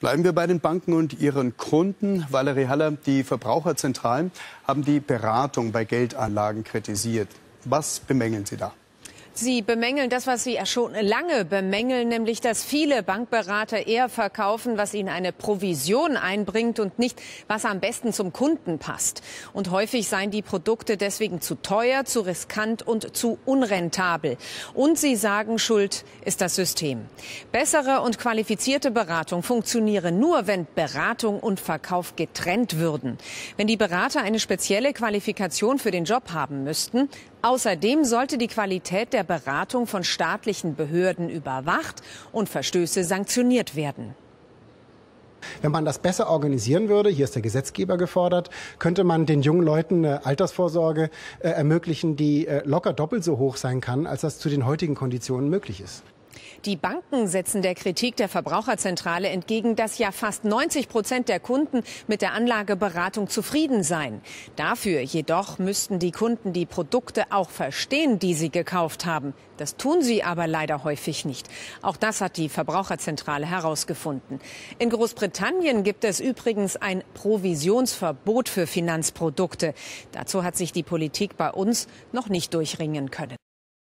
Bleiben wir bei den Banken und ihren Kunden. Valerie Haller, die Verbraucherzentralen haben die Beratung bei Geldanlagen kritisiert. Was bemängeln Sie da? Sie bemängeln das, was Sie schon lange bemängeln, nämlich, dass viele Bankberater eher verkaufen, was ihnen eine Provision einbringt und nicht, was am besten zum Kunden passt. Und häufig seien die Produkte deswegen zu teuer, zu riskant und zu unrentabel. Und sie sagen, Schuld ist das System. Bessere und qualifizierte Beratung funktioniere nur, wenn Beratung und Verkauf getrennt würden. Wenn die Berater eine spezielle Qualifikation für den Job haben müssten, Außerdem sollte die Qualität der Beratung von staatlichen Behörden überwacht und Verstöße sanktioniert werden. Wenn man das besser organisieren würde, hier ist der Gesetzgeber gefordert, könnte man den jungen Leuten eine Altersvorsorge äh, ermöglichen, die äh, locker doppelt so hoch sein kann, als das zu den heutigen Konditionen möglich ist. Die Banken setzen der Kritik der Verbraucherzentrale entgegen, dass ja fast 90 Prozent der Kunden mit der Anlageberatung zufrieden seien. Dafür jedoch müssten die Kunden die Produkte auch verstehen, die sie gekauft haben. Das tun sie aber leider häufig nicht. Auch das hat die Verbraucherzentrale herausgefunden. In Großbritannien gibt es übrigens ein Provisionsverbot für Finanzprodukte. Dazu hat sich die Politik bei uns noch nicht durchringen können.